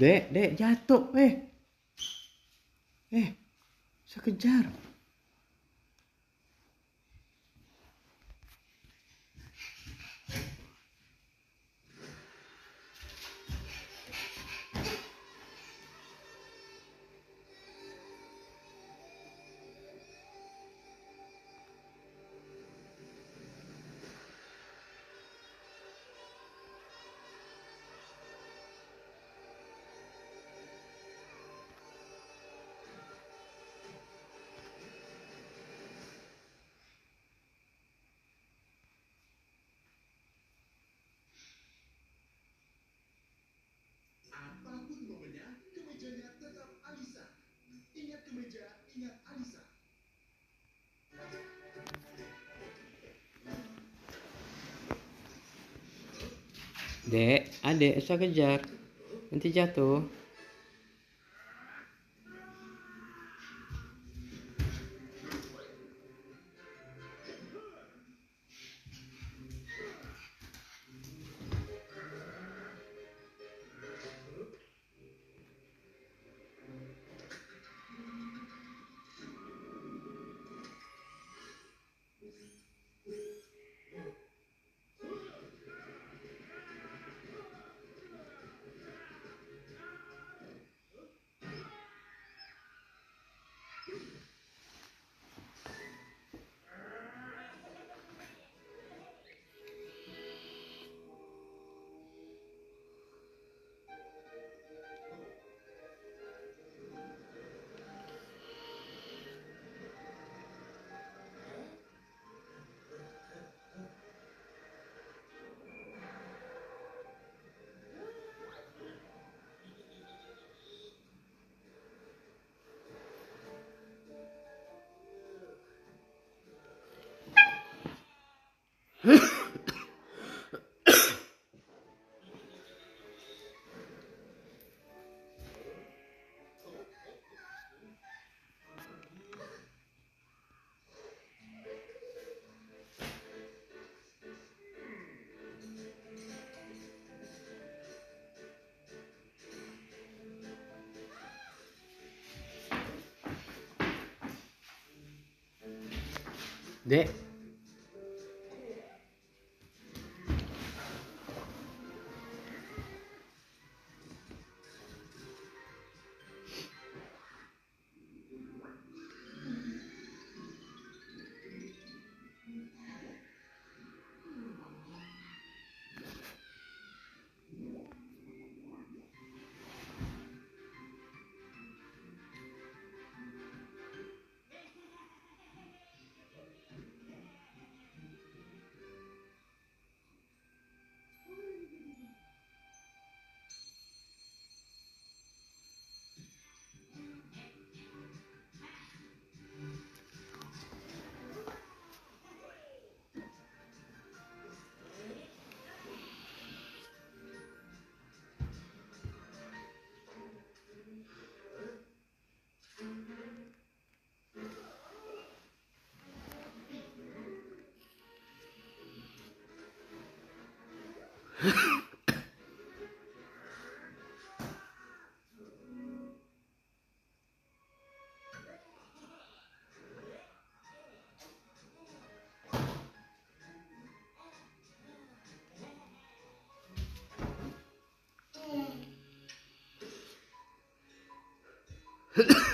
Dek, dek, jatuh. Eh. Eh. Saya kejar. Dek, adek, usah kejar. Nanti jatuh. で Hmm.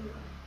Thank